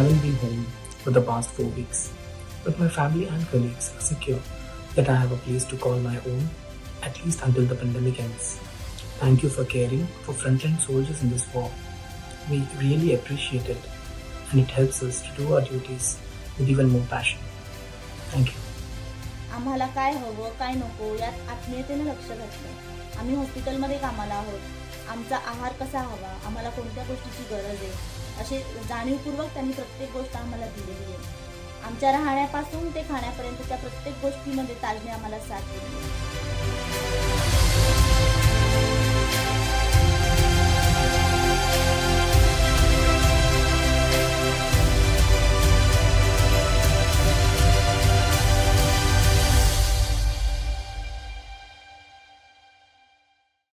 for the past four weeks, but my family and colleagues are secure that I have a place to call my own, at least until the pandemic ends. Thank you for caring for frontline soldiers in this war. We really appreciate it, and it helps us to do our duties with even more passion. Thank you. आम्हाला काय हवं काय नको यात आत्मीयतेने लक्ष घातलं आम्ही हॉस्पिटलमध्ये कामाला आहोत आमचा आहार कसा हवा आम्हाला कोणत्या गोष्टीची गरज आहे असे जाणीवपूर्वक त्यांनी प्रत्येक गोष्ट आम्हाला दिलेली आहे. आमच्या राहण्यापासून ते खाण्यापर्यंतच्या प्रत्येक गोष्टीमध्ये ताजने आम्हाला साथ दिली